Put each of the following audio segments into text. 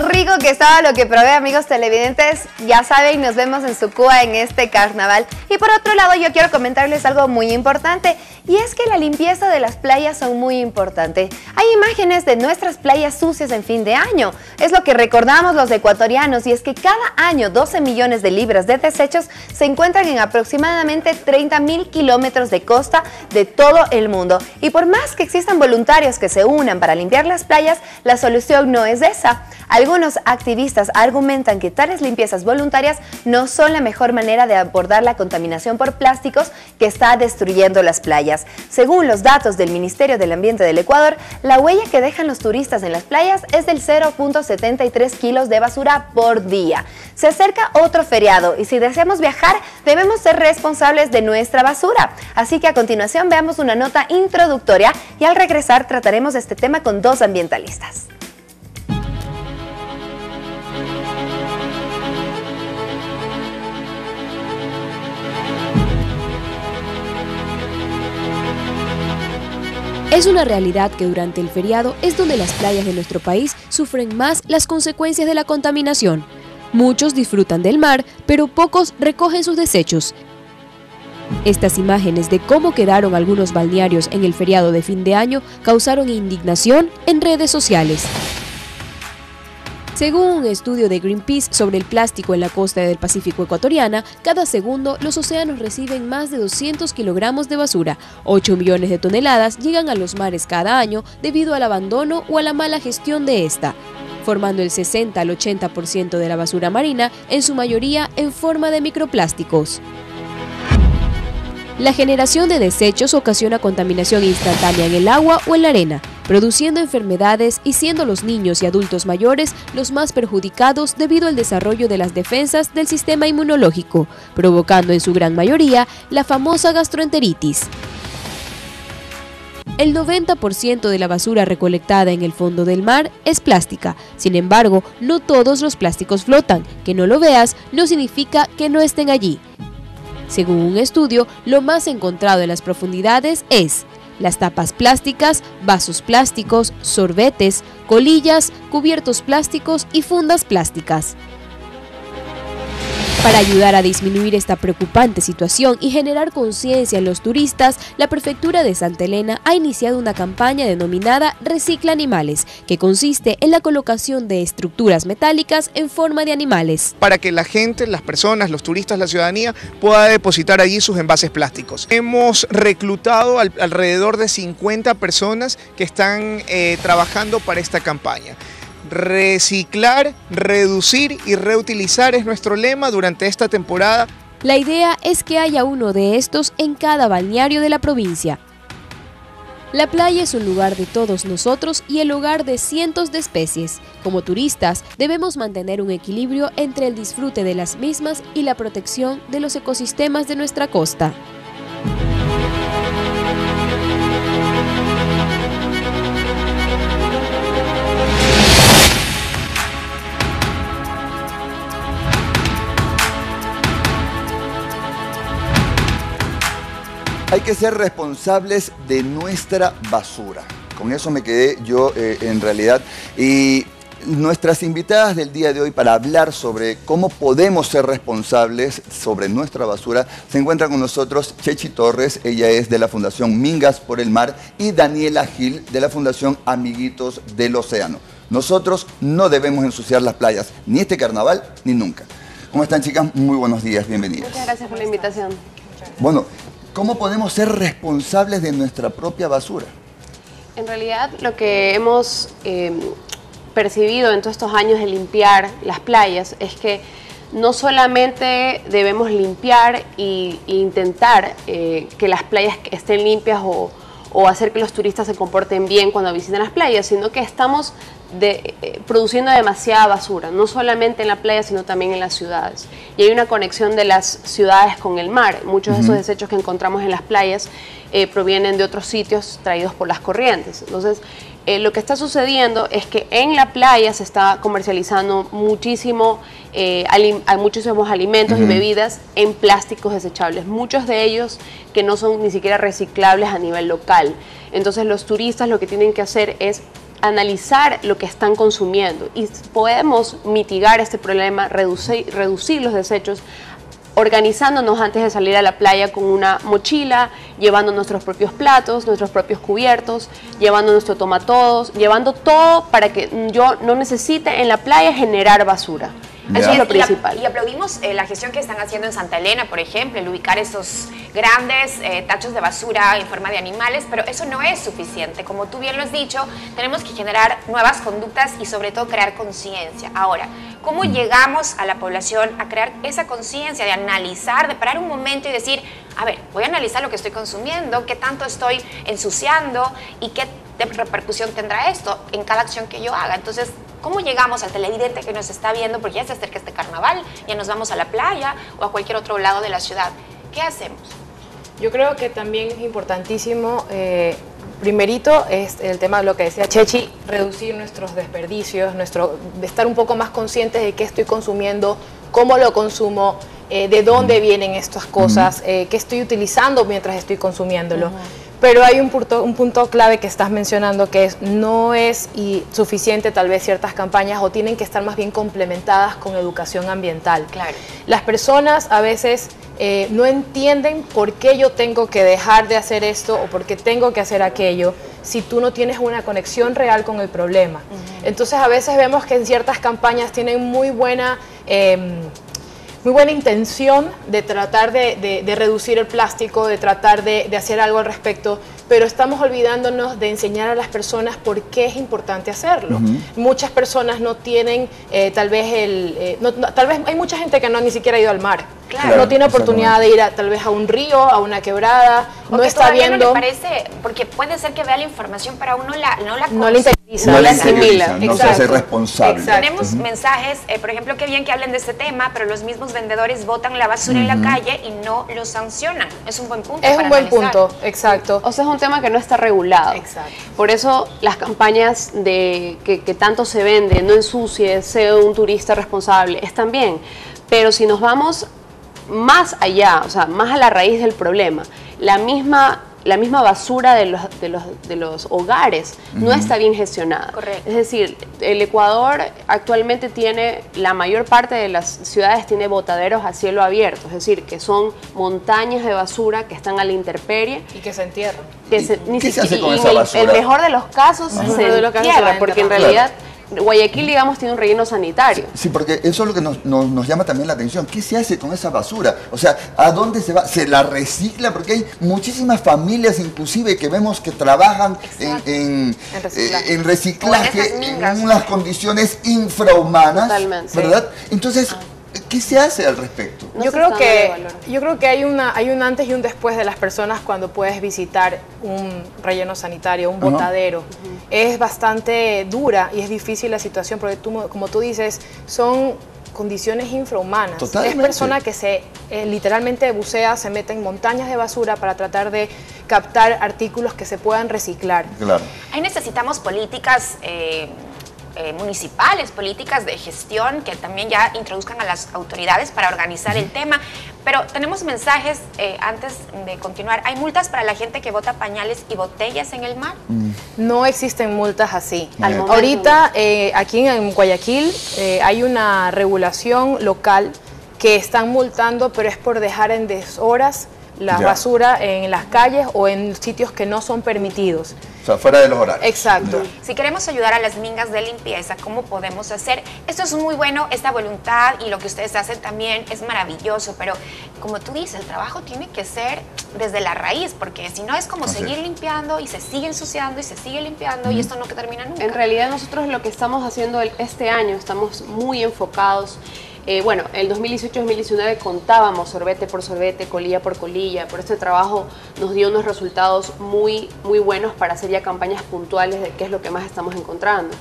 rico que estaba lo que probé, amigos televidentes. Ya saben, nos vemos en Sucúa en este carnaval. Y por otro lado, yo quiero comentarles algo muy importante. Y es que la limpieza de las playas son muy importante. Hay imágenes de nuestras playas sucias en fin de año. Es lo que recordamos los ecuatorianos y es que cada año 12 millones de libras de desechos se encuentran en aproximadamente 30 mil kilómetros de costa de todo el mundo. Y por más que existan voluntarios que se unan para limpiar las playas, la solución no es esa. Algunos activistas argumentan que tales limpiezas voluntarias no son la mejor manera de abordar la contaminación por plásticos que está destruyendo las playas. Según los datos del Ministerio del Ambiente del Ecuador, la huella que dejan los turistas en las playas es del 0.73 kilos de basura por día. Se acerca otro feriado y si deseamos viajar, debemos ser responsables de nuestra basura. Así que a continuación veamos una nota introductoria y al regresar trataremos este tema con dos ambientalistas. Es una realidad que durante el feriado es donde las playas de nuestro país sufren más las consecuencias de la contaminación. Muchos disfrutan del mar, pero pocos recogen sus desechos. Estas imágenes de cómo quedaron algunos balnearios en el feriado de fin de año causaron indignación en redes sociales. Según un estudio de Greenpeace sobre el plástico en la costa del Pacífico ecuatoriana, cada segundo los océanos reciben más de 200 kilogramos de basura. 8 millones de toneladas llegan a los mares cada año debido al abandono o a la mala gestión de esta formando el 60 al 80% de la basura marina, en su mayoría en forma de microplásticos. La generación de desechos ocasiona contaminación instantánea en el agua o en la arena, produciendo enfermedades y siendo los niños y adultos mayores los más perjudicados debido al desarrollo de las defensas del sistema inmunológico, provocando en su gran mayoría la famosa gastroenteritis. El 90% de la basura recolectada en el fondo del mar es plástica. Sin embargo, no todos los plásticos flotan. Que no lo veas no significa que no estén allí. Según un estudio, lo más encontrado en las profundidades es las tapas plásticas, vasos plásticos, sorbetes, colillas, cubiertos plásticos y fundas plásticas. Para ayudar a disminuir esta preocupante situación y generar conciencia en los turistas, la Prefectura de Santa Elena ha iniciado una campaña denominada Recicla Animales, que consiste en la colocación de estructuras metálicas en forma de animales. Para que la gente, las personas, los turistas, la ciudadanía pueda depositar allí sus envases plásticos. Hemos reclutado alrededor de 50 personas que están eh, trabajando para esta campaña. Reciclar, reducir y reutilizar es nuestro lema durante esta temporada. La idea es que haya uno de estos en cada balneario de la provincia. La playa es un lugar de todos nosotros y el hogar de cientos de especies. Como turistas, debemos mantener un equilibrio entre el disfrute de las mismas y la protección de los ecosistemas de nuestra costa. Hay que ser responsables de nuestra basura. Con eso me quedé yo eh, en realidad. Y nuestras invitadas del día de hoy para hablar sobre cómo podemos ser responsables sobre nuestra basura se encuentran con nosotros Chechi Torres, ella es de la Fundación Mingas por el Mar, y Daniela Gil de la Fundación Amiguitos del Océano. Nosotros no debemos ensuciar las playas, ni este carnaval, ni nunca. ¿Cómo están chicas? Muy buenos días, bienvenidas. Muchas gracias por la invitación. Bueno, ¿Cómo podemos ser responsables de nuestra propia basura? En realidad lo que hemos em, percibido en todos estos años de limpiar las playas es que no solamente debemos limpiar e intentar eh, que las playas estén limpias o, o hacer que los turistas se comporten bien cuando visiten las playas, sino que estamos de, eh, produciendo demasiada basura, no solamente en la playa, sino también en las ciudades. Y hay una conexión de las ciudades con el mar. Muchos de esos desechos que encontramos en las playas eh, provienen de otros sitios traídos por las corrientes. Entonces, eh, lo que está sucediendo es que en la playa se está comercializando muchísimo, eh, muchísimos alimentos y bebidas en plásticos desechables, muchos de ellos que no son ni siquiera reciclables a nivel local. Entonces los turistas lo que tienen que hacer es analizar lo que están consumiendo y podemos mitigar este problema, reducir, reducir los desechos organizándonos antes de salir a la playa con una mochila, llevando nuestros propios platos, nuestros propios cubiertos, llevando nuestro tomatodos, llevando todo para que yo no necesite en la playa generar basura. Eso es lo principal. Y, aplaudimos eh, la gestión que están haciendo en Santa Elena, por ejemplo, el ubicar esos grandes eh, tachos de basura en forma de animales, pero eso no es suficiente. Como tú bien lo has dicho, tenemos que generar nuevas conductas y sobre todo crear conciencia. Ahora, ¿cómo mm. llegamos a la población a crear esa conciencia de analizar, de parar un momento y decir, a ver, voy a analizar lo que estoy consumiendo, qué tanto estoy ensuciando y qué repercusión tendrá esto en cada acción que yo haga? Entonces, ¿Cómo llegamos al televidente que nos está viendo? Porque ya se acerca este carnaval, ya nos vamos a la playa o a cualquier otro lado de la ciudad. ¿Qué hacemos? Yo creo que también es importantísimo, eh, primerito, es el tema de lo que decía Chechi, reducir nuestros desperdicios, nuestro, estar un poco más conscientes de qué estoy consumiendo, cómo lo consumo, eh, de dónde vienen estas cosas, eh, qué estoy utilizando mientras estoy consumiéndolo. Pero hay un punto, un punto clave que estás mencionando que es, no es y suficiente tal vez ciertas campañas o tienen que estar más bien complementadas con educación ambiental. Claro. Las personas a veces eh, no entienden por qué yo tengo que dejar de hacer esto o por qué tengo que hacer aquello si tú no tienes una conexión real con el problema. Entonces a veces vemos que en ciertas campañas tienen muy buena... Em, muy buena intención de tratar de, reducir el plástico, de tratar de, hacer algo al respecto, pero estamos olvidándonos de enseñar a las personas por qué es importante hacerlo. Muchas personas no tienen eh, tal vez el... Eh, tal vez hay mucha gente que no ni siquiera ha ido al mar no tiene oportunidad de ir a, tal vez a un río, a una quebrada, no está viendo. No le parece, porque puede ser que vea la información, pero aún no la no la No le interesa, no, la asimila. No se hace responsable. Tenemos mensajes, eh, por ejemplo, qué bien que hablen de este tema, pero los mismos vendedores botan la basura en la calle y no lo sancionan. Es un buen punto. Es un buen punto, exacto. O sea, es un tema que no está regulado. Exacto. Por eso las campañas de que, que tanto se vende, no ensucie, sea un turista responsable, están bien. Pero si nos vamos más allá, o sea, más a la raíz del problema. La misma, la misma basura de los, de los, de los hogares no está bien gestionada. Correcto. Es decir, el Ecuador actualmente tiene, la mayor parte de las ciudades tiene botaderos a cielo abierto, es decir, que son montañas de basura que están a la intemperie. Y que se entierran. ¿Qué se hace con esa basura? El mejor de los casos se entierra, porque en realidad... Guayaquil, digamos, tiene un relleno sanitario. Sí, porque eso es lo que nos, llama también la atención. ¿Qué se hace con esa basura? O sea, ¿a dónde se va? ¿Se la recicla? Porque hay muchísimas familias, inclusive, que vemos que trabajan en, reciclaje, en, eh, unas condiciones infrahumanas. ¿Verdad? Entonces, ah. ¿Qué se hace al respecto? yo, creo que, yo creo que hay, una, hay un antes y un después de las personas cuando puedes visitar un relleno sanitario, un botadero. Es bastante dura y es difícil la situación porque tú, como tú dices, son condiciones infrahumanas. Totalmente. Es persona que se eh, literalmente bucea, se mete en montañas de basura para tratar de captar artículos que se puedan reciclar. Claro. Ahí necesitamos políticas... Eh, eh, municipales, políticas de gestión que también ya introduzcan a las autoridades para organizar el tema. Pero tenemos mensajes eh, antes de continuar. ¿Hay multas para la gente que bota pañales y botellas en el mar? Mm. No existen multas así. Ahorita, eh, aquí en Guayaquil, hay una regulación local que están multando, pero es por dejar en deshoras la basura en las calles o en sitios que no son permitidos. O sea, fuera de los horarios. Exacto. Si queremos ayudar a las mingas de limpieza, ¿cómo podemos hacer? Esto es muy bueno, esta voluntad y lo que ustedes hacen también es maravilloso, pero como tú dices, el trabajo tiene que ser desde la raíz, porque si no es como seguir limpiando y se sigue ensuciando y se sigue limpiando y esto no que termina nunca. En realidad nosotros lo que estamos haciendo este año, estamos muy enfocados eh, bueno, el 2018-2019 contábamos sorbete por sorbete, colilla por colilla, por este trabajo nos dio unos resultados muy, muy buenos para hacer ya campañas puntuales de qué es lo que más estamos encontrando.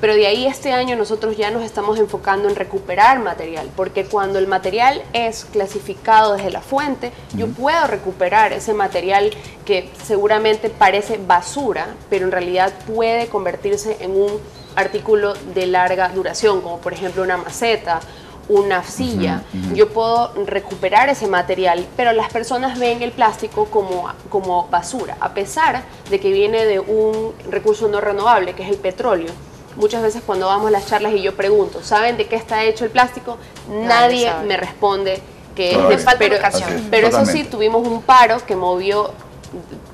Pero de ahí este año nosotros ya nos estamos enfocando en recuperar material, porque cuando el material es clasificado desde la fuente, yo puedo recuperar ese material que seguramente parece basura, pero en realidad puede convertirse en un artículo de larga duración, como por ejemplo una maceta una silla, yo puedo recuperar ese material, pero las personas ven el plástico como, como basura, a pesar de que viene de un recurso no renovable, que es el petróleo. Muchas veces cuando vamos a las charlas y yo pregunto, ¿saben de qué está hecho el plástico? Nadie me responde que es de falta Pero- educación. Eso sí, tuvimos un paro que movió,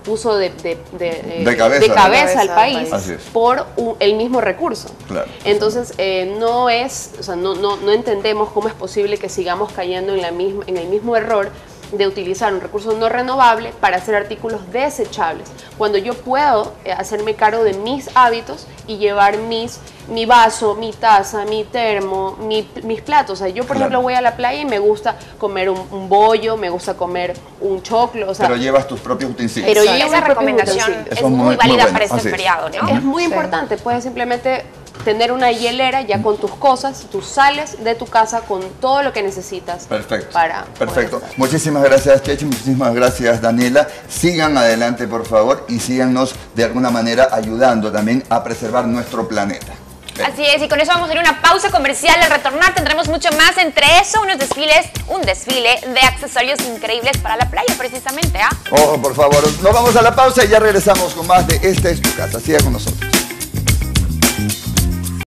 puso de, de- de- De cabeza. de cabeza De cabeza al al país por un- el mismo recurso. Claro. Entonces, eh, no es, o sea, no, no, no entendemos cómo es posible que sigamos cayendo en, la misma, en el mismo error de utilizar un recurso no renovable para hacer artículos desechables, cuando yo puedo eh, hacerme cargo de mis hábitos y llevar mis, mi vaso, mi taza, mi termo, mi- mis platos. O sea, yo, por Claro. ejemplo, voy a la playa y me gusta comer un, un bollo, me gusta comer un choclo, o sea, Pero llevas tus propios utensilios. Pero Esa mis propios recomendación utensilios. es muy- válida bueno, para este así es. feriado, ¿no? Es muy importante, puedes simplemente tener una hielera ya con tus cosas, tú sales de tu casa con todo lo que necesitas. Perfecto. Para Perfecto. Muchísimas gracias, Chechi. Muchísimas gracias, Daniela. Sigan adelante, por favor, y síganos de alguna manera ayudando también a preservar nuestro planeta. Así es, y con eso vamos a ir a una pausa comercial. Al retornar tendremos mucho más. Entre eso, unos desfiles, un desfile de accesorios increíbles para la playa, precisamente, ¿ah? Ojo, por favor. Nos vamos a la pausa y ya regresamos con más de Esta es tu casa. Siga con nosotros.